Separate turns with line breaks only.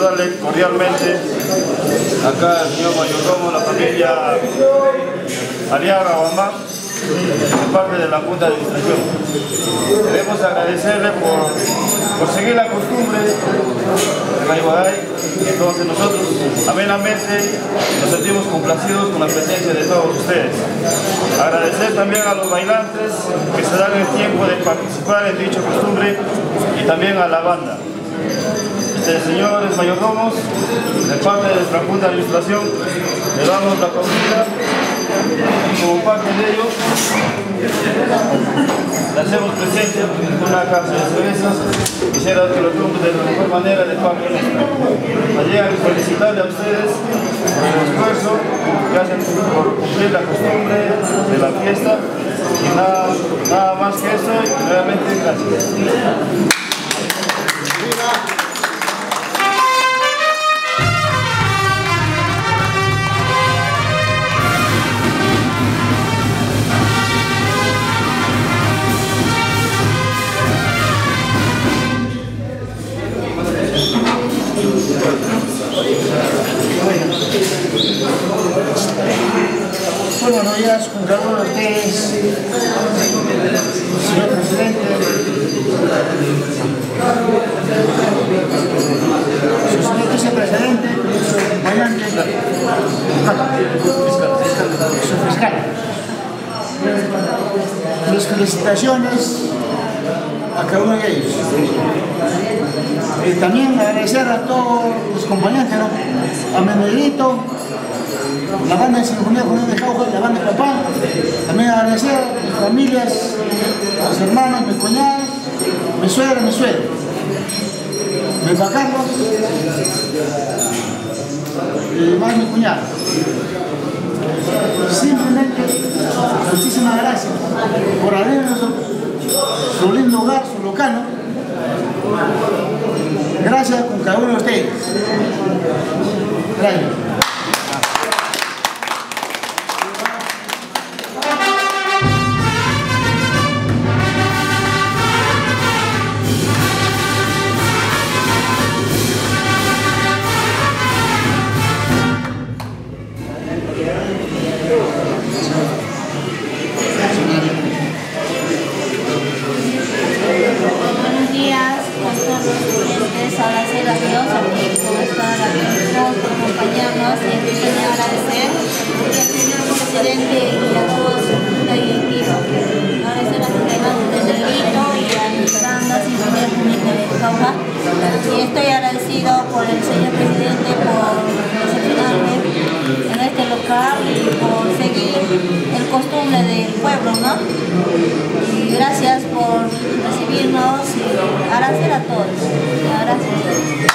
saludarle cordialmente acá al señor mayordomo, la familia Aliaga Guamá, de parte de la Junta de Administración. Queremos agradecerle por, por seguir la costumbre de Mayhuaday. Entonces nosotros amenamente nos sentimos complacidos con la presencia de todos ustedes. Agradecer también a los bailantes que se dan el tiempo de participar en dicha costumbre y también a la banda. Este, señores mayordomos, de parte de nuestra Junta de Administración, le damos la comida y como parte de ello le hacemos presencia una caja de cervezas quisiera que lo tomen de la mejor manera de parte nuestra. Allí felicitarle a ustedes por el esfuerzo que hacen por cumplir la costumbre de la fiesta y nada, nada más que eso y realmente gracias.
Buenos días, con cada uno de ustedes, señor presidente, su señor vicepresidente, acompañante, su fiscal. Mis felicitaciones a cada uno de ellos. Y también agradecer a todos los compañeros, ¿no? a Menelito, la banda de Sinfonía Junín de Cauca, la banda de Papá. También agradecer a mis familias, a mis hermanos, mis cuñados, mi suegra, mi suegro, mi papá Carlos y más mi cuñado. Simplemente, muchísimas gracias por abrirnos su, lindo hogar, su local. Gracias con cada uno de ustedes. Gracias.
Gracias por recibirnos y agradecer a todos. Gracias.
Sí, sí,